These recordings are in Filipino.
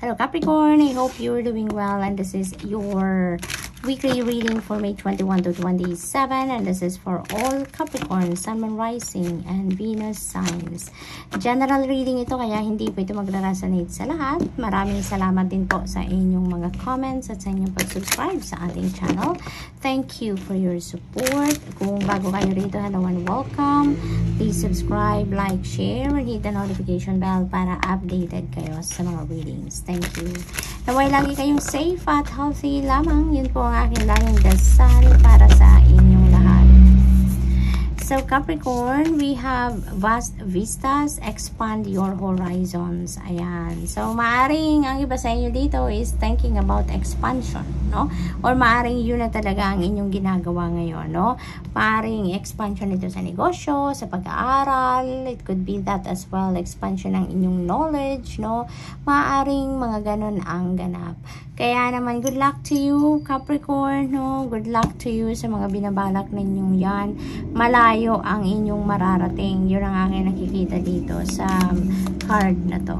Hello Capricorn, I hope you're doing well and this is your weekly reading for May 21 to 27 and this is for all Capricorn, Sun, Moon, Rising, and Venus signs. General reading ito kaya hindi po ito magra-resonate sa lahat. Maraming salamat din po sa inyong mga comments at sa inyong pag-subscribe sa ating channel. Thank you for your support. Kung bago kayo rito, hello and welcome. Please subscribe, like, share, and hit the notification bell para updated kayo sa mga readings. Thank you. Naway lagi kayong safe at healthy lamang. Yun po ang aking laging dasal para sa inyong lahat. So Capricorn, we have vast vistas, expand your horizons. Ayan. So maaring ang iba sa inyo dito is thinking about expansion, no? Or maaring yun na talaga ang inyong ginagawa ngayon, no? Maaring expansion ito sa negosyo, sa pag-aaral. It could be that as well, expansion ng inyong knowledge, no? Maaring mga ganon ang ganap. Kaya naman, good luck to you, Capricorn, no? Good luck to you sa mga binabalak ninyong yan. Malayo ang inyong mararating. Yun ang aking nakikita dito sa card na to.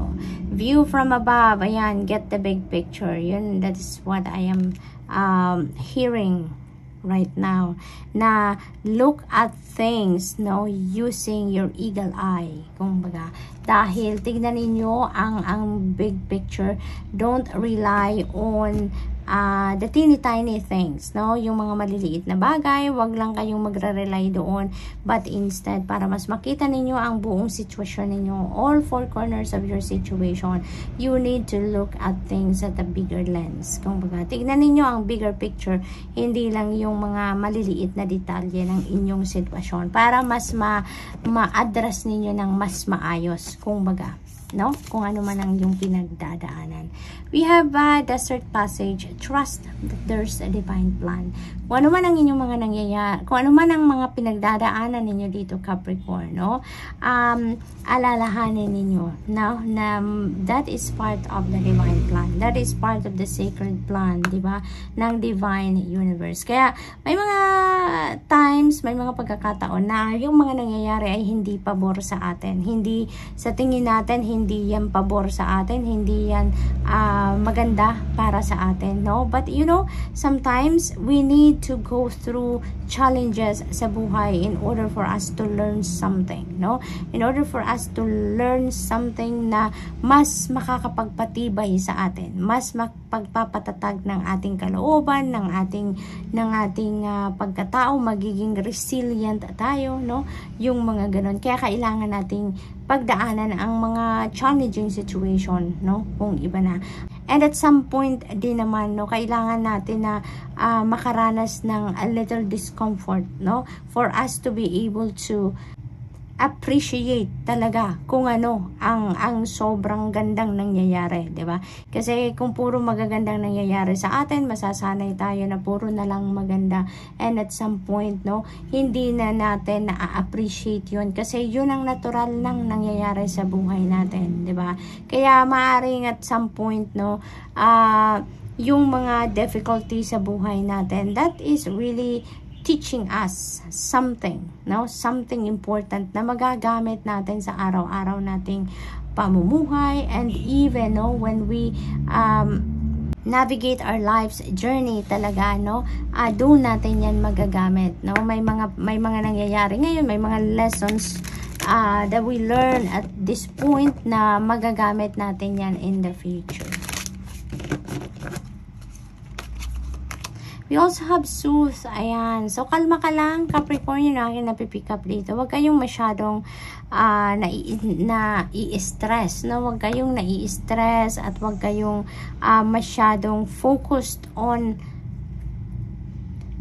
View from above, ayan, get the big picture. Yun, that is what I am um, hearing right now. Na look at things no using your eagle eye kumbaga. Dahil tignan ninyo ang ang big picture. Don't rely on uh, the teeny tiny things, no? Yung mga maliliit na bagay, wag lang kayong magre-rely doon, but instead, para mas makita ninyo ang buong sitwasyon ninyo, all four corners of your situation, you need to look at things at a bigger lens. Kung baga, tignan ninyo ang bigger picture, hindi lang yung mga maliliit na detalye ng inyong sitwasyon, para mas ma-address ma ninyo ng mas maayos, kung baga no? Kung ano man ang yung pinagdadaanan. We have a desert passage. Trust that there's a divine plan. Kung ano man ang inyong mga nangyayari, kung ano man ang mga pinagdadaanan ninyo dito, Capricorn, no? Um, alalahanin ninyo no? na that is part of the divine plan. That is part of the sacred plan, di ba? Ng divine universe. Kaya, may mga times, may mga pagkakataon na yung mga nangyayari ay hindi pabor sa atin. Hindi, sa tingin natin, hindi yan pabor sa atin. Hindi yan uh, maganda para sa atin, no? But, you know, sometimes we need to go through challenges sa buhay in order for us to learn something, no? In order for us to learn something na mas makakapagpatibay sa atin, mas magpagpapatatag ng ating kalooban, ng ating ng ating uh, pagkatao, magiging resilient tayo, no? Yung mga ganun. Kaya kailangan nating pagdaanan ang mga challenging situation, no? Kung iba na. And at some point din naman, no, kailangan natin na uh, makaranas ng a little discomfort, no? For us to be able to appreciate talaga kung ano ang ang sobrang gandang nangyayari, 'di ba? Kasi kung puro magagandang nangyayari sa atin, masasanay tayo na puro na lang maganda and at some point, no, hindi na natin na-appreciate 'yun kasi 'yun ang natural nang nangyayari sa buhay natin, 'di ba? Kaya maaring at some point, no, uh, yung mga difficulty sa buhay natin, that is really teaching us something, no? Something important na magagamit natin sa araw-araw nating pamumuhay and even no when we um, navigate our life's journey talaga no? Uh, doon natin yan magagamit no? May mga may mga nangyayari ngayon may mga lessons uh, that we learn at this point na magagamit natin yan in the future We also have Sooth. Ayan. So, kalma ka lang, Capricorn, yung aking napipick up dito. Huwag kayong masyadong uh, na-i-stress. No? Huwag kayong nai-stress at huwag kayong uh, masyadong focused on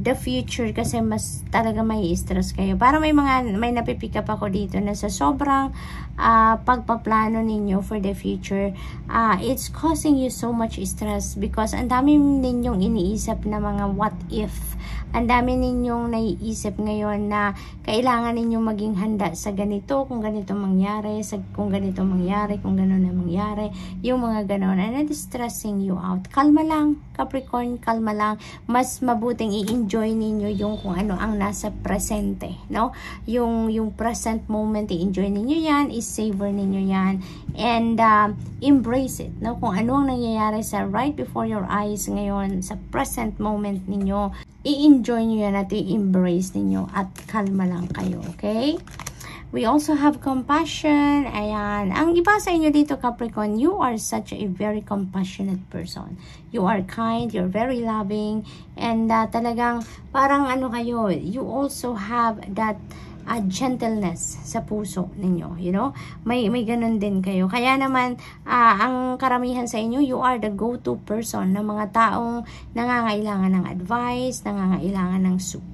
the future kasi mas talaga may stress kayo. Para may mga, may napipick up ako dito na sa sobrang uh, pagpaplano ninyo for the future, uh, it's causing you so much stress because ang dami ninyong iniisip na mga what if. Ang dami ninyong naiisip ngayon na kailangan ninyong maging handa sa ganito, kung ganito mangyari, sa, kung ganito mangyari, kung gano'n na mangyari, yung mga gano'n. And it is stressing you out. Kalma lang, Capricorn, kalma lang. Mas mabuting i-enjoy ninyo yung kung ano ang nasa presente, no? Yung, yung present moment, i-enjoy ninyo yan, i-savor ninyo yan, and uh, embrace it, no? Kung ano ang nangyayari sa right before your eyes ngayon, sa present moment ninyo, i-enjoy nyo yan at i-embrace ninyo at kalma lang kayo, okay? We also have compassion. Ayan. Ang iba sa inyo dito, Capricorn, you are such a very compassionate person. You are kind, you're very loving, and uh, talagang parang ano kayo, you also have that uh, gentleness sa puso ninyo, you know? May may ganun din kayo. Kaya naman uh, ang karamihan sa inyo, you are the go-to person ng mga taong nangangailangan ng advice, nangangailangan ng support,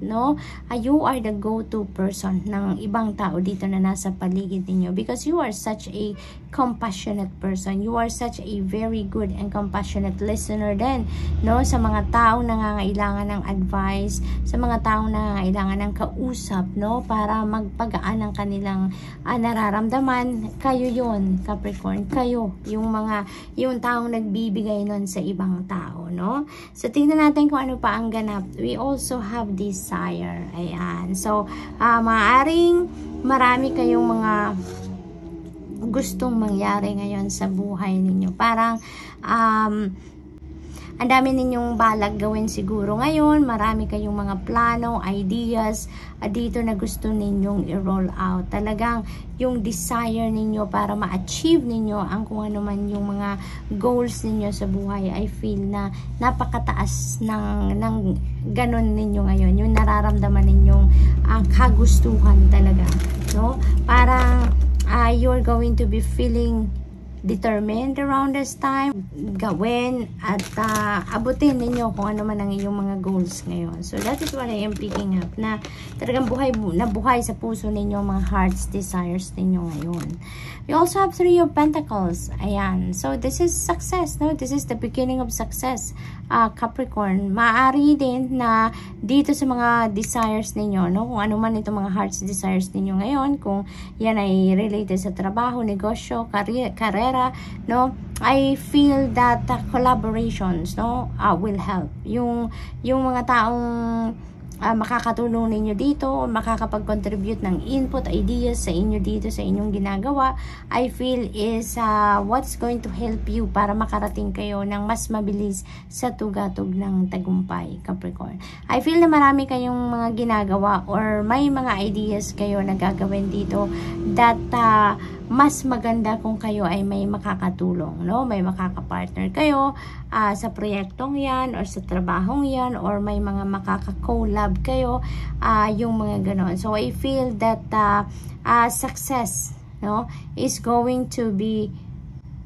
no? Uh, you are the go-to person ng ibang tao dito na nasa paligid ninyo because you are such a compassionate person. You are such a very good and compassionate listener din, no? Sa mga taong nangangailangan ng advice, sa mga taong nangangailangan ng kausap, no? no? Para magpagaan ang kanilang uh, nararamdaman. Kayo yon Capricorn. Kayo, yung mga, yung taong nagbibigay nun sa ibang tao, no? So, tingnan natin kung ano pa ang ganap. We also have desire. Ayan. So, uh, maaaring marami kayong mga gustong mangyari ngayon sa buhay ninyo. Parang, um, ang dami ninyong balag gawin siguro ngayon. Marami kayong mga plano, ideas uh, dito na gusto ninyong i-roll out. Talagang yung desire ninyo para ma-achieve ninyo ang kung ano man yung mga goals ninyo sa buhay. I feel na napakataas ng, ng ganun ninyo ngayon. Yung nararamdaman ninyong uh, kagustuhan talaga. No? Parang uh, you're going to be feeling determined around this time, gawin at uh, abutin ninyo kung ano man ang iyong mga goals ngayon. So that is what I am picking up na talagang buhay na buhay sa puso ninyo mga hearts desires ninyo ngayon. We also have three of pentacles. Ayan. So this is success, no? This is the beginning of success. Uh, Capricorn, maaari din na dito sa mga desires ninyo, no? Kung ano man itong mga hearts desires ninyo ngayon, kung yan ay related sa trabaho, negosyo, karera, pera, no? I feel that uh, collaborations, no, uh, will help. Yung yung mga taong uh, makakatulong ninyo dito, makakapag-contribute ng input, ideas sa inyo dito, sa inyong ginagawa, I feel is uh, what's going to help you para makarating kayo ng mas mabilis sa tugatog ng tagumpay, Capricorn. I feel na marami kayong mga ginagawa or may mga ideas kayo na gagawin dito that uh, mas maganda kung kayo ay may makakatulong, no? May makakapartner kayo uh, sa proyektong yan or sa trabahong yan or may mga makaka-collab kayo, uh, yung mga ganon. So, I feel that uh, uh, success, no, is going to be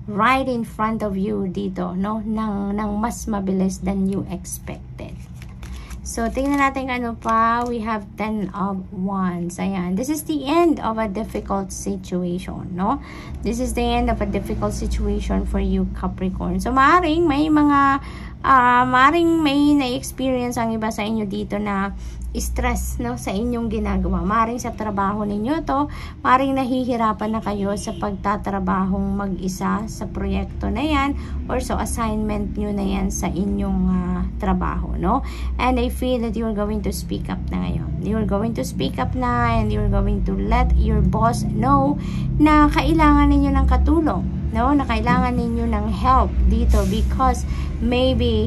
right in front of you dito, no? Nang, nang mas mabilis than you expected. So, tingnan natin ano pa. We have 10 of Wands. Ayan. This is the end of a difficult situation, no? This is the end of a difficult situation for you, Capricorn. So, maaring may mga, uh, maaring may na-experience ang iba sa inyo dito na stress no sa inyong ginagawa. Maring sa trabaho ninyo to, maring nahihirapan na kayo sa pagtatrabahong mag-isa sa proyekto na yan or sa assignment nyo na yan sa inyong uh, trabaho, no? And I feel that you're going to speak up na ngayon. You're going to speak up na and you're going to let your boss know na kailangan ninyo ng katulong, no? Na kailangan ninyo ng help dito because maybe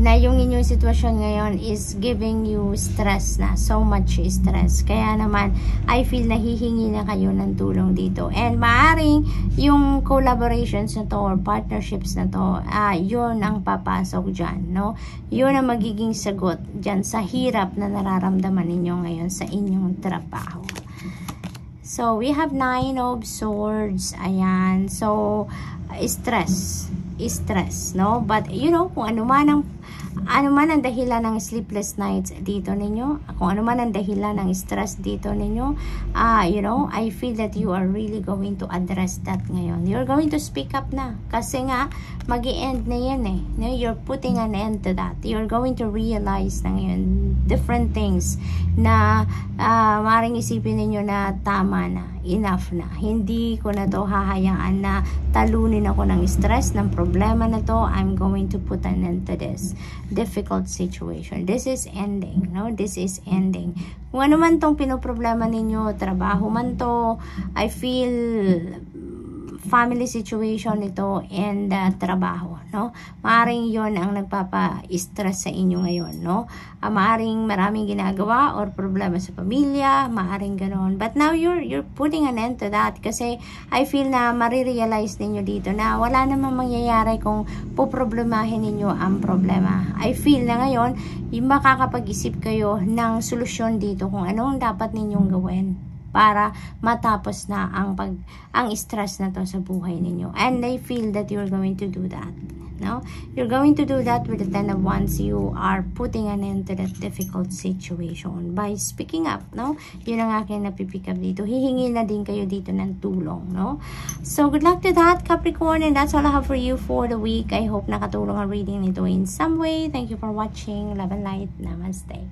na yung inyong sitwasyon ngayon is giving you stress na, so much stress. Kaya naman, I feel nahihingi na kayo ng tulong dito. And maaring yung collaborations na to or partnerships na to, uh, yun ang papasok dyan, no? Yun ang magiging sagot dyan sa hirap na nararamdaman ninyo ngayon sa inyong trabaho. So, we have nine of swords. Ayan. So, stress stress no but you know kung ano man ang ano man ang dahilan ng sleepless nights dito ninyo, kung ano man ang dahilan ng stress dito ninyo, uh, you know, I feel that you are really going to address that ngayon. You're going to speak up na. Kasi nga, mag end na yan eh. You're putting an end to that. You're going to realize na ngayon different things na uh, maring isipin ninyo na tama na, enough na. Hindi ko na to hahayaan na talunin ako ng stress, ng problema na to. I'm going to put an end to this difficult situation. This is ending, no? This is ending. Kung ano man tong pinoproblema ninyo, trabaho man to, I feel family situation ito and uh, trabaho, no? Maaring 'yon ang nagpapa-stress sa inyo ngayon, no? Uh, maaring maraming ginagawa or problema sa pamilya, maaring ganoon. But now you're you're putting an end to that kasi I feel na marirealize ninyo dito na wala namang mangyayari kung poproblemahin ninyo ang problema. I feel na ngayon, yung makakapag-isip kayo ng solusyon dito kung ano ang dapat ninyong gawin para matapos na ang pag ang stress na to sa buhay ninyo. And I feel that you're going to do that. No? You're going to do that with the Ten of Wands. You are putting an end to that difficult situation by speaking up. No? Yun ang aking napipick up dito. Hihingi na din kayo dito ng tulong. No? So, good luck to that, Capricorn. And that's all I have for you for the week. I hope nakatulong ang reading nito in some way. Thank you for watching. Love and light. Namaste.